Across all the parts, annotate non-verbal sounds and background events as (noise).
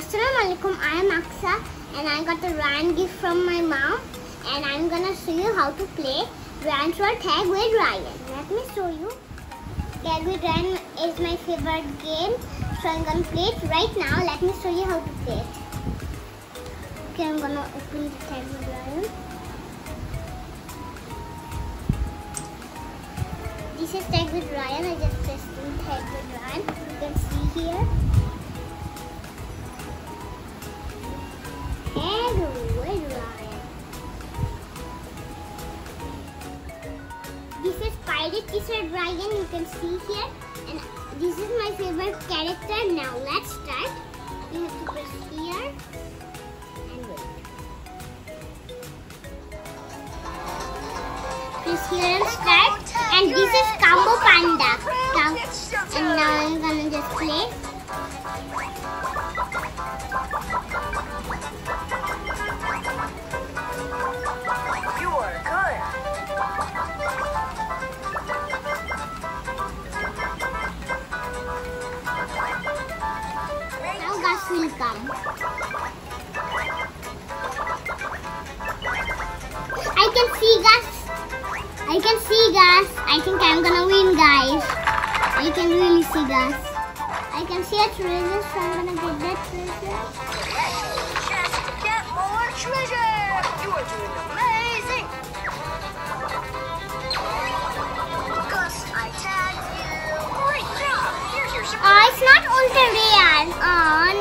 Assalamualaikum, I am Aksa and I got a Ryan gift from my mom and I'm gonna show you how to play Ryan's World Tag with Ryan. Let me show you. Tag with Ryan is my favorite game so I'm gonna play it right now. Let me show you how to play it. Okay, I'm gonna open the Tag with Ryan. This is Tag with Ryan. I just tested Tag with Ryan. You can see here. This is Pirate T-shirt Ryan. You can see here. And this is my favorite character. Now let's start. You have to press here and wait. Press here and start. And this is Combo Panda. Will. I can see Gus. I can see Gus. I think I'm gonna win, guys. I can really see guys. I can see a treasure, so I'm gonna get that treasure.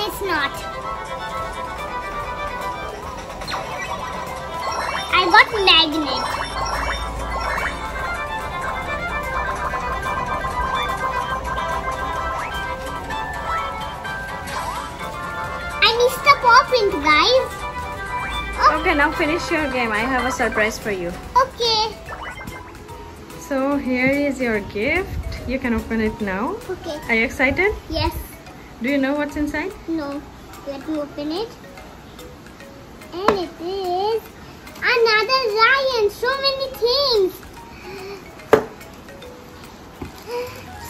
It's not. I got magnet. I missed the pop guys. Oh. Okay, now finish your game. I have a surprise for you. Okay. So here is your gift. You can open it now. Okay. Are you excited? Yes. Do you know what's inside? No. Let me open it. And it is another Ryan. So many things. (gasps)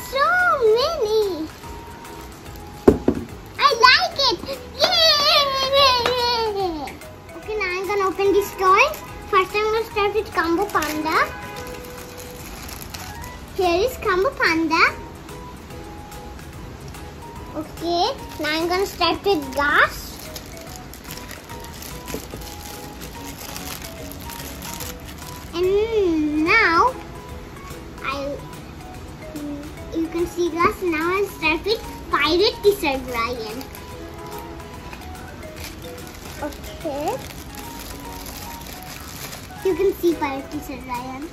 So many. I like it. Yay! Okay, now I'm gonna open this toy. First, I'm gonna start with Combo Panda. Here is Combo Panda. Okay, now I'm gonna start with Gus. And now I you can see Gus. Now I'll start with pirate t-shirt Ryan. Okay. You can see pirate t-shirt Ryan.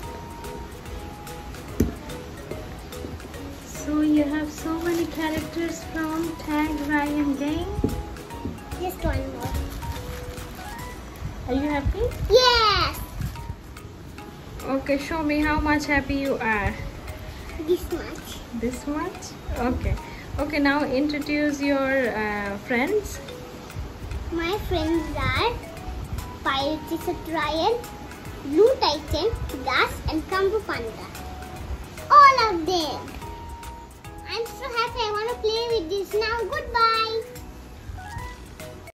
So you have so many characters from Tag Ryan game. Just one more. Are you happy? Yes! Okay, show me how much happy you are. This much. This much? Okay. Okay, now introduce your uh, friends. My friends are Pirate T-shirt Ryan, Blue Titan, Gus, and Combo Panda. Play with this now. Goodbye.